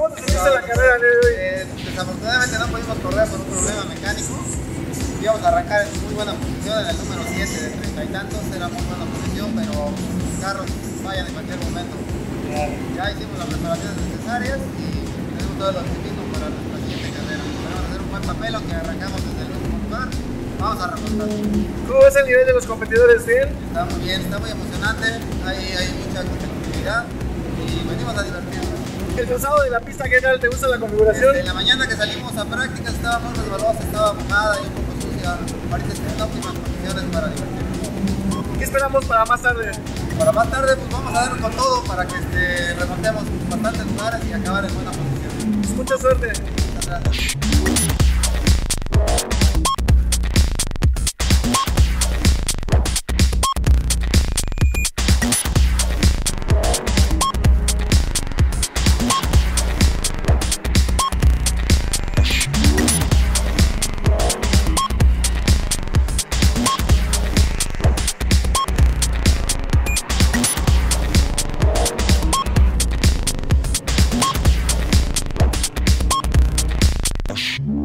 ¿Cómo te sentiste en la carrera? Eh, desafortunadamente no pudimos correr por un problema mecánico. Íbamos a arrancar en muy buena posición en el número 7 de 30 y tantos, era muy buena posición, pero los carros fallan en cualquier momento. Ya hicimos las preparaciones necesarias y tenemos todo el optimismo para nuestra siguiente carrera. Vamos a hacer un buen papel, aunque arrancamos desde el último lugar. Vamos a remontar. ¿Cómo ves el nivel de los competidores? ¿Bien? Está muy bien, está muy emocionante, hay, hay mucha competitividad y venimos a divertirnos. El trazado de la pista, ¿qué tal? ¿Te gusta la configuración? En la mañana que salimos a prácticas estaba muy resbalosa, estaba mojada y un poco sucia. Ahorita está en óptimas condiciones para divertirnos. ¿Qué esperamos para más tarde? Para más tarde pues vamos a dar con todo para que este, remontemos bastantes lugares y acabar en buena posición. Mucha suerte. Muchas gracias. Música